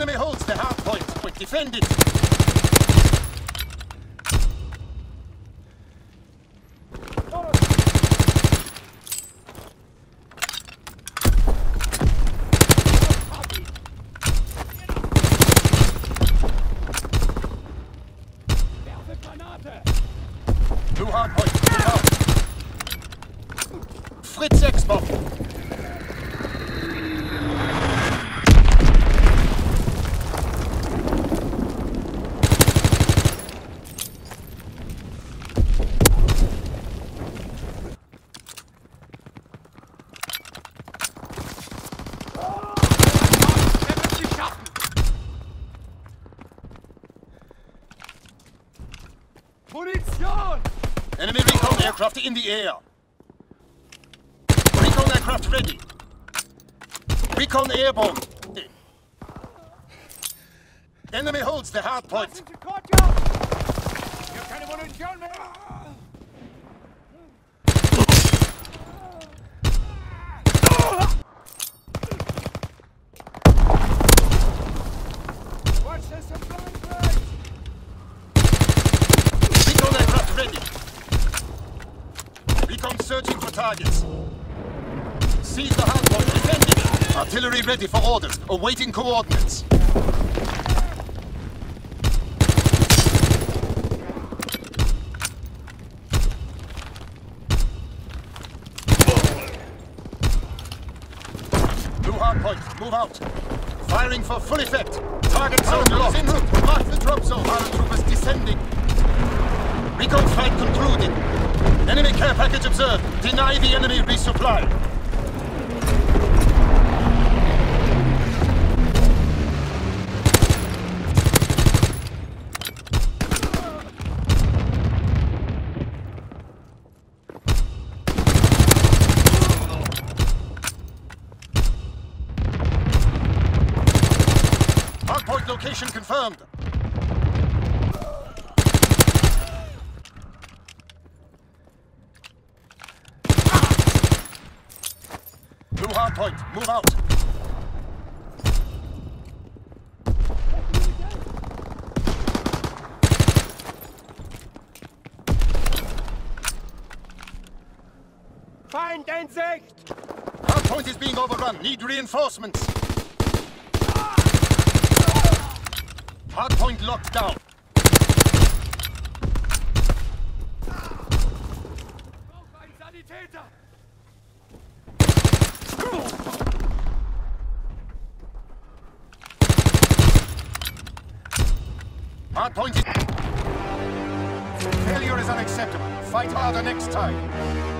Enemy holds the hard point. Point defend it. Two hard point. Move out. Fritz X-Bomb. Munition! Enemy recon aircraft in the air. Recon aircraft ready. Recon airborne. Enemy holds the hard point. Recon searching for targets. Seize the hard point. Defend it. Artillery ready for orders. Awaiting coordinates. New hard point. Move out. Firing for full effect. Target zone lost. En route. Mark the drop zone. Paratroopers descending. Recon flight concluded. Enemy care package observed. Deny the enemy resupply. Hardpoint location confirmed. New hardpoint. Move out. In Sicht! Hardpoint is being overrun. Need reinforcements. Hardpoint locked down. Hardpoint is... Failure is unacceptable. Fight harder next time.